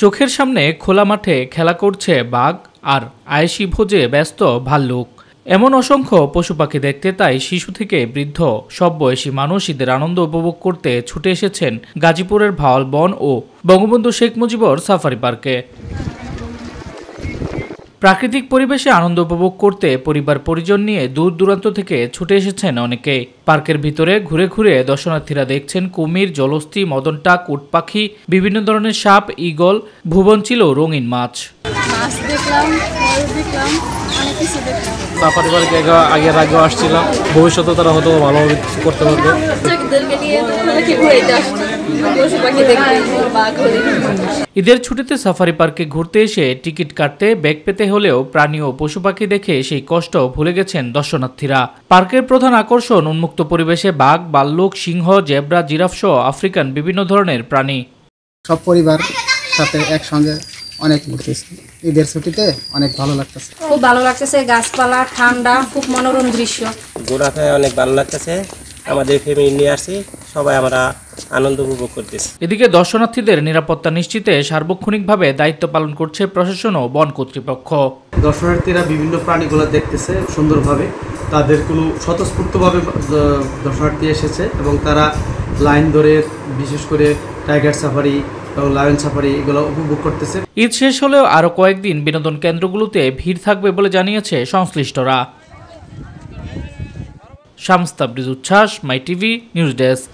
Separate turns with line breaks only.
চোখের সামনে খোলা মাঠে খেলা করছে বাঘ আর আয়েসি ভোজে ব্যস্ত ভাল্লুক। এমন অসংখ্য পশু পাখি দেখতে তাই শিশু থেকে বৃদ্ধ, সব বয়সী মানুষ ঈদের আনন্দ উপভোগ করতে ছুটে এসেছেন গাজীপুরের ভাওয়াল বন ও বঙ্গবন্ধু শেখ মুজিবর সাফারি পার্কে। প্রাকৃতিক পরিবেশে আনন্দ উপভোগ করতে পরিবার পরিজন নিয়ে দূর দূরান্ত থেকে ছুটে এসেছেন অনেকে। পার্কের ভিতরে ঘুরে ঘুরে দর্শনার্থীরা দেখছেন কুমির, জলস্থি মদনটাক উট পাখি, বিভিন্ন ধরনের সাপ ইগল ভুবন ছিল রঙিন মাছ।
মাছ দেখলাম দেখলাম।
সাফারি পার্কে আগের আগেও আসছিলাম ভবিষ্যতে তারা হয়তো ভালোভাবে কিছু করতে পারবে।
ঈদের ছুটিতে সাফারি পার্কে ঘুরতে এসে টিকিট কাটতে ব্যাগ পেতে হলেও প্রাণী ও পশু পাখি দেখে সেই কষ্ট ভুলে গেছেন দর্শনার্থীরা। পার্কের প্রধান আকর্ষণ উন্মুক্ত পরিবেশে বাঘ বাল্লুক সিংহ জেব্রা জিরাফ সহ আফ্রিকান বিভিন্ন ধরনের প্রাণী।
সব পরিবার সাথে একসঙ্গে অনেক ঘুরতেছি। ঈদের ছুটিতে অনেক ভালো লাগতেছে।
খুব ভালো লাগতেছে গাছপালা ঠান্ডা খুব মনোরম দৃশ্য।
ঘোরাতে অনেক ভালো লাগতেছে। আমাদের ফ্যামিলি নিয়ে আসছি সবাই আমরা আনন্দ উপভোগ করতেছি।
এদিকে দর্শনার্থীদের নিরাপত্তা নিশ্চিতে সার্বক্ষণিকভাবে দায়িত্ব পালন করছে প্রশাসন ও বন কর্তৃপক্ষ।
দর্শনার্থীরা বিভিন্ন প্রাণীগুলো দেখতেছে সুন্দরভাবে। তাদের কোনো স্বতঃস্ফূর্তভাবে দর্শনার্থী এসেছে এবং তারা লাইন ধরে বিশেষ করে টাইগার সাফারি
ঈদ শেষ হলেও আরও কয়েকদিন বিনোদন কেন্দ্রগুলোতে ভিড় থাকবে বলে জানিয়েছে সংশ্লিষ্টরা। শামস্তাবরিজ উচ্ছ্বাস, মাই টিভি, নিউজ ডেস্ক।